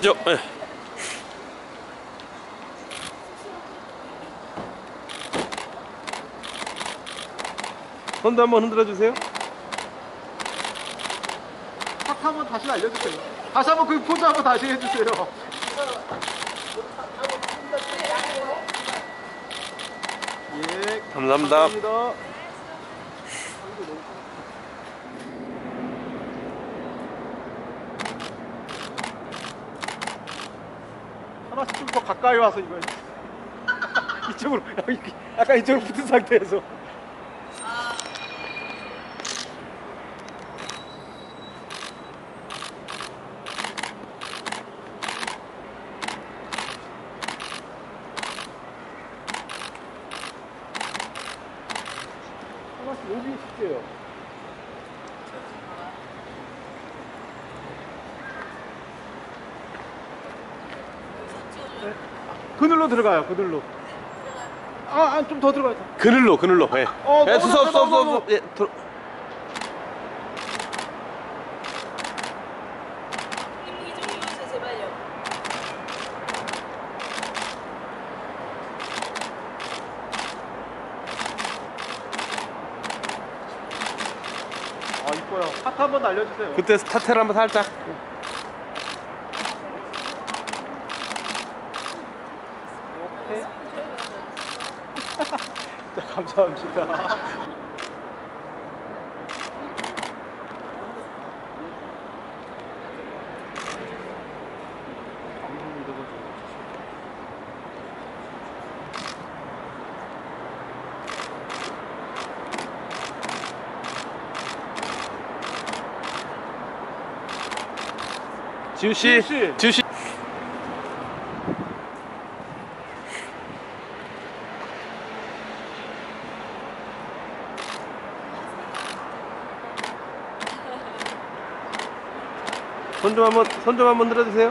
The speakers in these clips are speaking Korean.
저, 예. 손도 한번 흔들어 주세요. 탁 한번 다시 알려주세요. 다시 한번 그 포즈 한번 다시 해주세요. 예, 감사합니다. 감사합니다. 하나씩 좀 더 가까이 와서 이거 이쪽으로 여기 약간 이쪽으로 붙은 상태에서 하나씩 여기 있을게요. 네. 그늘로 들어가요. 그늘로. 아, 아 좀 더 들어가요. 그늘로, 그늘로. 예. 어, 예, 수서, 너무, 수서. 예, 들어. 아 이뻐요. 하트 한번 날려주세요. 그때 스타트를 한번 살짝. 자, 감사합니다. 지우 씨, 지우 씨. 손 좀 한번 손 좀 한번 들어주세요.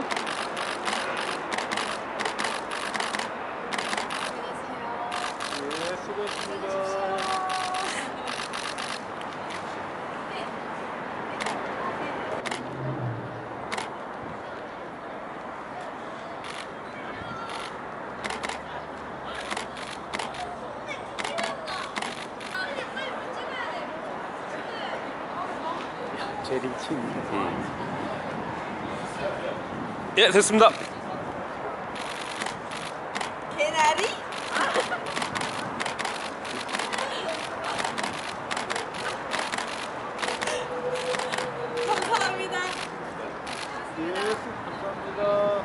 네, 수고했습니다. 제리 친. 예, 됐습니다. 개나리? 감사합니다 예, 감사합니다.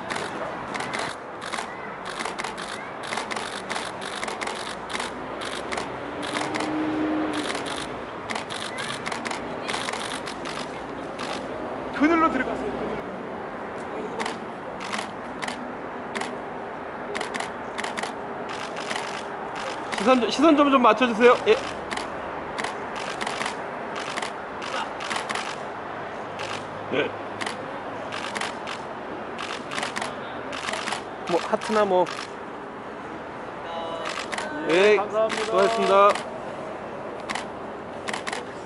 그늘로 들어갔어요. 그늘로. 시선 좀- 시선 좀 좀 맞춰주세요. 예. 네. 뭐 하트나 뭐. 예, 감사합니다. 수고하셨습니다.